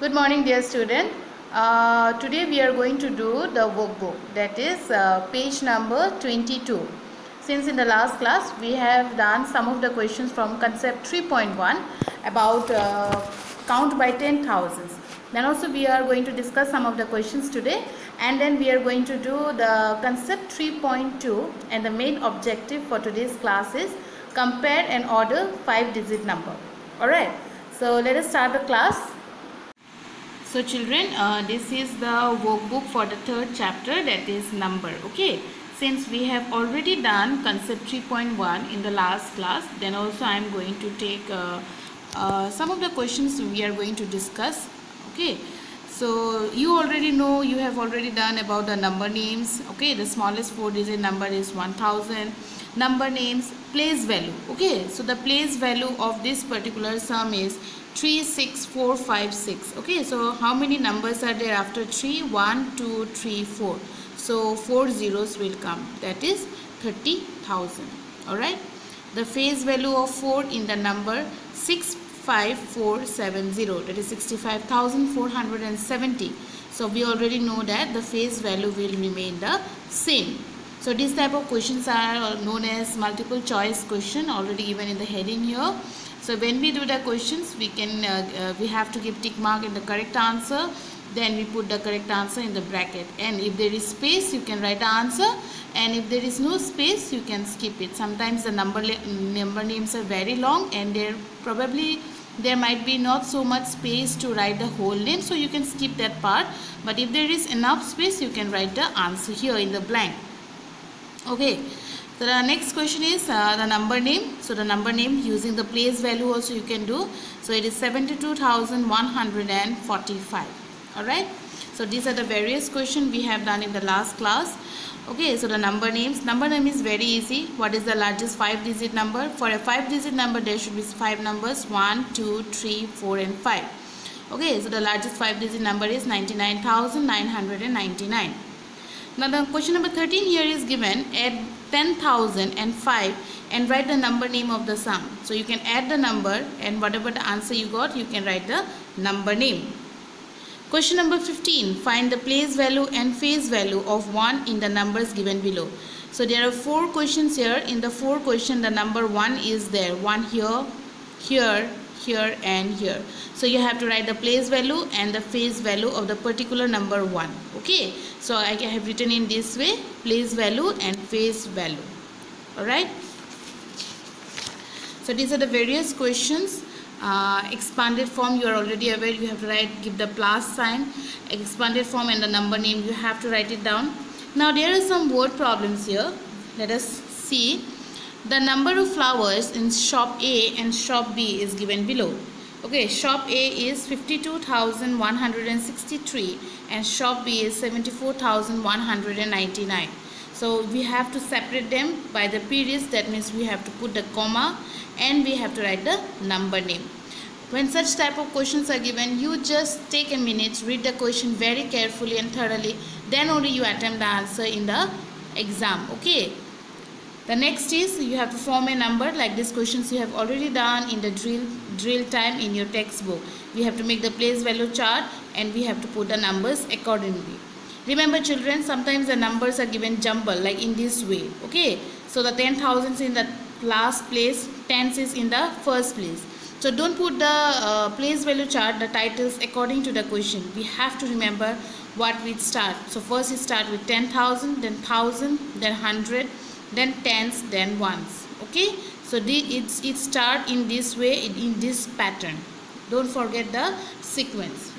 Good morning dear student. Uh, today we are going to do the workbook that is uh, page number 22. Since in the last class we have done some of the questions from concept 3.1 about uh, count by 10 thousands. Then also we are going to discuss some of the questions today and then we are going to do the concept 3.2 and the main objective for today's class is compare and order 5 digit number. Alright. So let us start the class. So children, uh, this is the workbook for the third chapter that is number. Okay. Since we have already done concept 3.1 in the last class, then also I am going to take uh, uh, some of the questions we are going to discuss. Okay. So you already know, you have already done about the number names. Okay. The smallest four digit number is 1000. Number names, place value. Okay. So the place value of this particular sum is 3 6 4 5 6 okay so how many numbers are there after 3 1 2 3 4 so four zeros will come. That is 30000 all right the face value of 4 in the number 65470 that is 65470 so we already know that the face value will remain the same. So these type of questions are known as multiple choice question already given in the heading here so when we do the questions, we can uh, uh, we have to give tick mark in the correct answer. Then we put the correct answer in the bracket. And if there is space, you can write the answer. And if there is no space, you can skip it. Sometimes the number number names are very long, and there probably there might be not so much space to write the whole name, so you can skip that part. But if there is enough space, you can write the answer here in the blank. Okay. So the next question is uh, the number name. So the number name using the place value also you can do. So it is 72,145. Alright. So these are the various questions we have done in the last class. Okay, so the number names. Number name is very easy. What is the largest 5 digit number? For a 5 digit number there should be 5 numbers 1, 2, 3, 4 and 5. Okay, so the largest 5 digit number is 99,999. Now the question number 13 here is given. Add 10,005 and write the number name of the sum. So you can add the number and whatever the answer you got, you can write the number name. Question number 15. Find the place value and face value of 1 in the numbers given below. So there are four questions here. In the four question, the number 1 is there. 1 here, here, here and here. So you have to write the place value and the face value of the particular number 1 okay? So I have written in this way place value and face value. Alright? So these are the various questions uh, expanded form you are already aware you have to write give the plus sign expanded form and the number name you have to write it down. Now there are some word problems here. Let us see the number of flowers in shop A and shop B is given below. Okay, shop A is 52,163 and shop B is 74,199. So we have to separate them by the periods. That means we have to put the comma and we have to write the number name. When such type of questions are given, you just take a minute, read the question very carefully and thoroughly. Then only you attempt the answer in the exam. Okay. The next is you have to form a number like these questions you have already done in the drill drill time in your textbook. We have to make the place value chart and we have to put the numbers accordingly. Remember children sometimes the numbers are given jumble like in this way. Okay. So the 10,000 in the last place, tens is in the first place. So don't put the uh, place value chart, the titles according to the question. We have to remember what we start. So first we start with 10,000, then 1000, then 100, then tens then ones okay? So it's it start in this way in this pattern. Don't forget the sequence.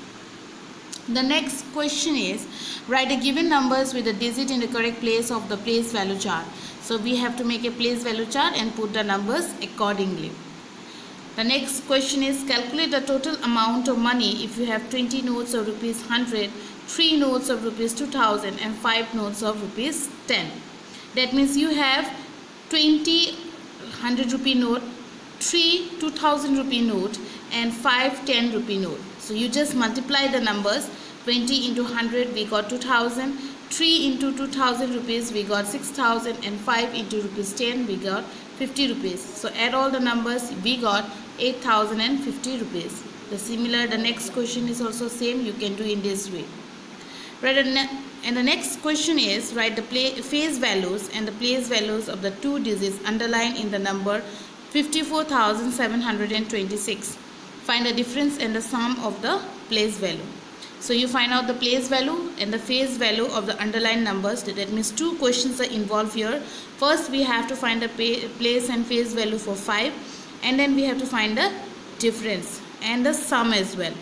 The next question is write the given numbers with the digit in the correct place of the place value chart. So we have to make a place value chart and put the numbers accordingly. The next question is calculate the total amount of money if you have 20 notes of rupees 100 3 notes of rupees 2000 and 5 notes of rupees 10 that means you have 20 100 rupee note 3 2000 rupee note and 5 10 rupee note. So you just multiply the numbers. 20 into 100 we got 2000 3 into 2000 rupees we got 6000 and 5 into rupees 10 we got 50 rupees. So add all the numbers we got 8050 rupees. The similar the next question is also same. You can do in this way. Right and the next question is write the face values and the place values of the two digits underlined in the number 54726 find the difference and the sum of the place value so you find out the place value and the face value of the underlined numbers. That means two questions are involved here. First we have to find the place and face value for 5 and then we have to find the difference and the sum as well.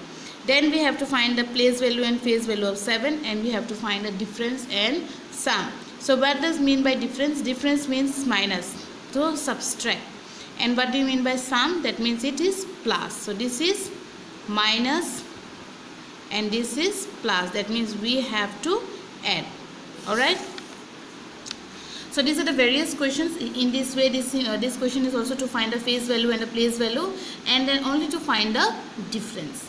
Then we have to find the place value and face value of 7 and we have to find the difference and sum. So what does mean by difference? Difference means minus. So subtract. And what do you mean by sum? That means it is plus. So this is minus and this is plus that means we have to add all right so these are the various questions in this way this uh, this question is also to find the face value and the place value and then only to find the difference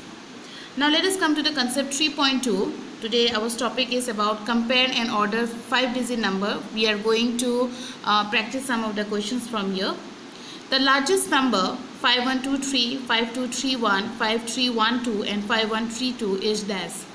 now let us come to the concept 3.2 today our topic is about compare and order five digit number we are going to uh, practice some of the questions from here the largest number 5123, 5231, 5312 and 5132 is this.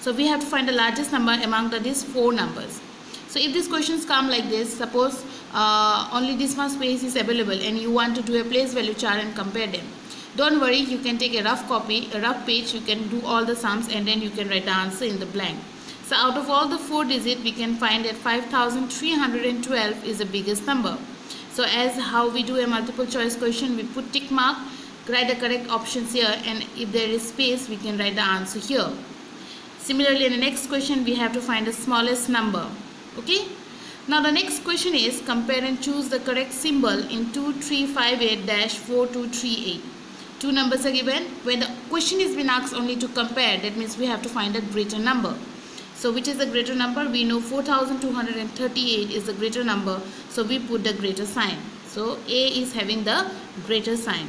So we have to find the largest number among the, these four numbers. So if these questions come like this, suppose uh, only this much space is available and you want to do a place value chart and compare them. Don't worry, you can take a rough copy, a rough page, you can do all the sums and then you can write the answer in the blank. So out of all the four digits, we can find that 5312 is the biggest number. So as how we do a multiple choice question, we put tick mark, write the correct options here and if there is space, we can write the answer here. Similarly, in the next question, we have to find the smallest number. Okay. Now the next question is compare and choose the correct symbol in 2358-4238. Two numbers are given. When the question is been asked only to compare, that means we have to find a greater number. So which is the greater number? We know 4238 is the greater number. So we put the greater sign. So A is having the greater sign.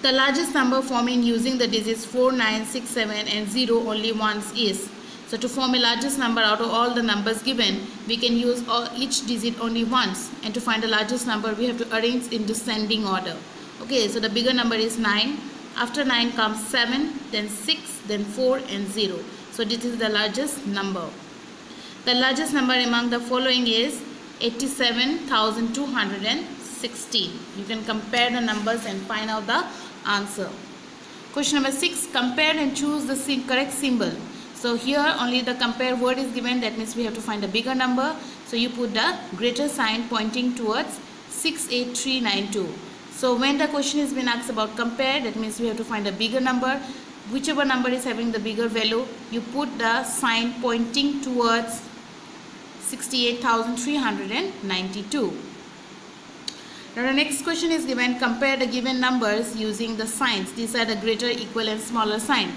The largest number forming using the digits 4, 9, 6, 7 and 0 only once is. So to form a largest number out of all the numbers given, we can use all, each digit only once. And to find the largest number, we have to arrange in descending order. Okay, so the bigger number is 9. After 9 comes 7, then 6, then 4 and 0. So this is the largest number. The largest number among the following is 87,216. You can compare the numbers and find out the answer. Question number 6. Compare and choose the correct symbol. So here only the compare word is given. That means we have to find a bigger number. So you put the greater sign pointing towards 68392. So when the question has been asked about compare, that means we have to find a bigger number. Whichever number is having the bigger value you put the sign pointing towards 68,392 now the next question is given compare the given numbers using the signs. These are the greater equal and smaller sign.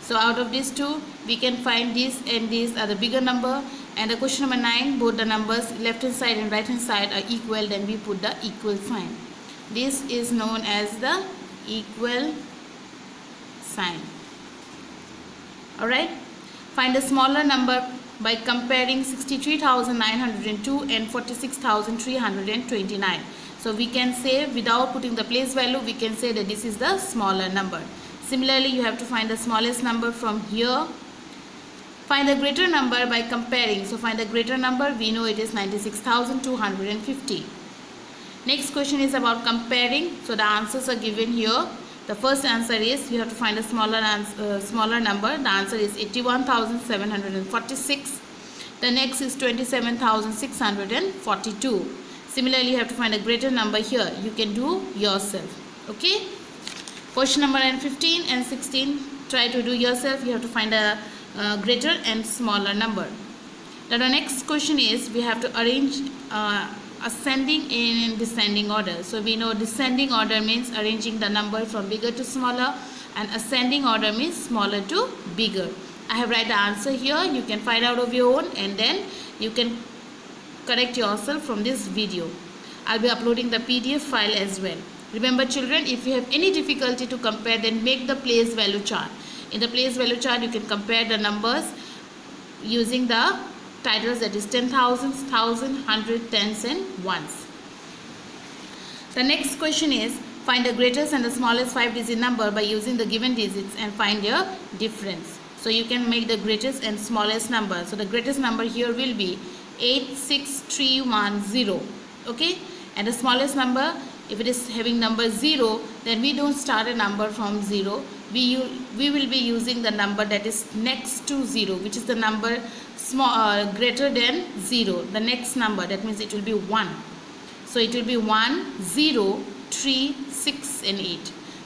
So out of these two we can find this and these are the bigger number. And the question number 9 both the numbers left hand side and right hand side are equal then we put the equal sign this is known as the equal sign. Alright? Find a smaller number by comparing 63,902 and 46,329 so we can say without putting the place value we can say that this is the smaller number. Similarly you have to find the smallest number from here. Find the greater number by comparing. So find the greater number. We know it is 96,250 next question is about comparing so the answers are given here the first answer is you have to find a smaller uh, smaller number. The answer is 81,746. The next is 27,642. Similarly, you have to find a greater number here. You can do yourself. Okay. Question number 15 and 16. Try to do yourself. You have to find a uh, greater and smaller number. Now the next question is we have to arrange uh, ascending in descending order. So we know descending order means arranging the number from bigger to smaller and ascending order means smaller to bigger. I have write the answer here. You can find out of your own and then you can correct yourself from this video. I'll be uploading the PDF file as well. Remember children, if you have any difficulty to compare then make the place value chart. In the place value chart you can compare the numbers using the titles that is 10,000, 1,000, 100, tens and ones. The next question is Find the greatest and the smallest 5 digit number by using the given digits and find your difference. So you can make the greatest and smallest number. So the greatest number here will be 86310. Okay. And the smallest number, if it is having number 0, then we don't start a number from 0. We, we will be using the number that is next to 0, which is the number small, uh, greater than 0. The next number, that means it will be 1. So it will be 1, 0, 3, 6 and 8.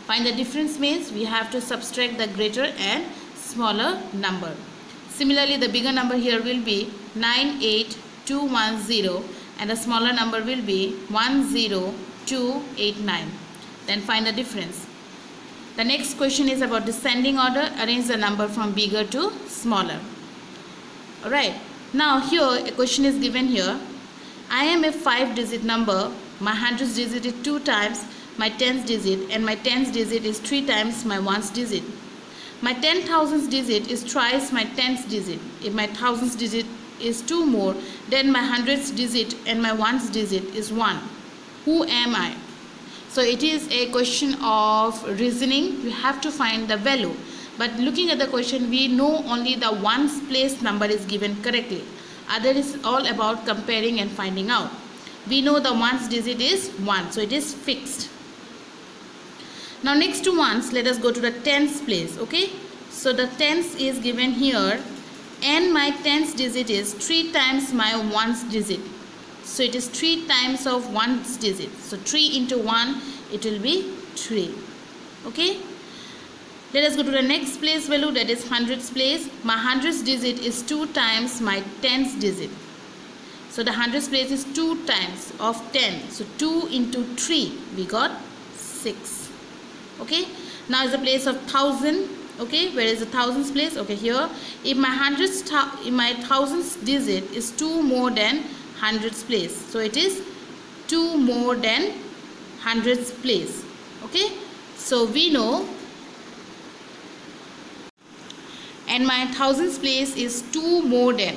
Find the difference means we have to subtract the greater and smaller number. Similarly, the bigger number here will be 98210 and the smaller number will be 10289. Then find the difference. The next question is about descending order. Arrange the number from bigger to smaller. Alright. Now here a question is given here. I am a 5 digit number. My hundreds digit is 2 times my tens digit and my tens digit is 3 times my ones digit. My ten thousandths digit is twice my tens digit. If my thousandths digit is 2 more, then my hundredths digit and my ones digit is 1. Who am I? So it is a question of reasoning. You have to find the value. But looking at the question, we know only the ones place number is given correctly. Other is all about comparing and finding out. We know the ones digit is 1. So it is fixed. Now next to ones, let us go to the tens place. Okay. So the tens is given here and my tens digit is 3 times my ones digit. So it is 3 times of ones digit. So 3 into 1 it will be 3. Okay. Let us go to the next place value that is hundreds place. My hundreds digit is 2 times my tens digit. So the hundreds place is 2 times of 10. So 2 into 3 we got 6 okay? Now is the place of thousand. Okay? Where is the thousands place? Okay here. If my hundreds if my thousands digit is two more than hundreds place. So it is two more than hundreds place. Okay? So we know and my thousands place is two more than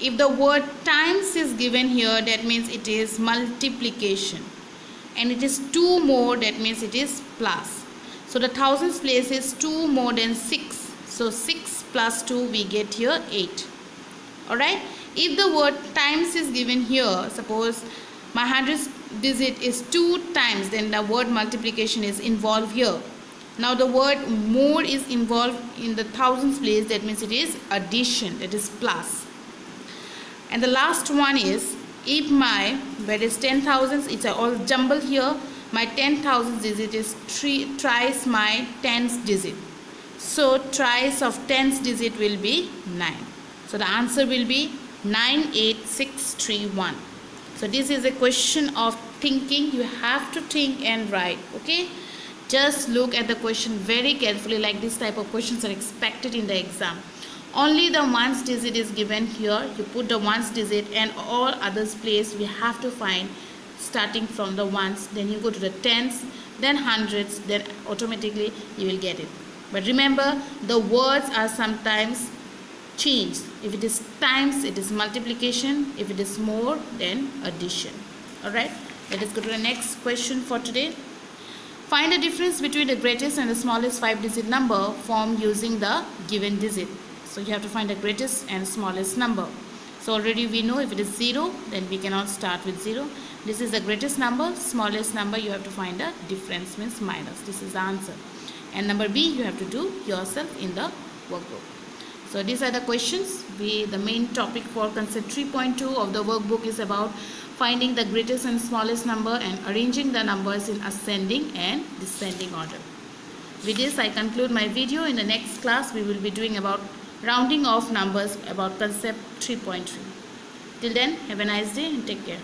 if the word times is given here that means it is multiplication and it is two more that means it is plus so the thousands place is 2 more than 6. So 6 plus 2 we get here 8. Alright. If the word times is given here, suppose my hundredth digit is 2 times then the word multiplication is involved here. Now the word more is involved in the thousands place that means it is addition that is plus. And the last one is if my where is 10 thousands it's a all jumbled here my 10,000 digit is three thrice my tens digit. So thrice of tens digit will be 9. So the answer will be 98631. So this is a question of thinking. You have to think and write. Okay. Just look at the question very carefully like this type of questions are expected in the exam. Only the ones digit is given here. You put the ones digit and all others place we have to find starting from the ones then you go to the tens then hundreds then automatically you will get it. But remember the words are sometimes changed. If it is times it is multiplication. If it is more then addition. All right let us go to the next question for today find the difference between the greatest and the smallest five digit number formed using the given digit so you have to find the greatest and smallest number so already we know if it is 0 then we cannot start with 0. This is the greatest number, smallest number you have to find the difference means minus. This is the answer. And number B you have to do yourself in the workbook. So these are the questions. We The main topic for concept 3.2 of the workbook is about finding the greatest and smallest number and arranging the numbers in ascending and descending order. With this I conclude my video. In the next class we will be doing about rounding off numbers about concept 3.3. Till then, have a nice day and take care.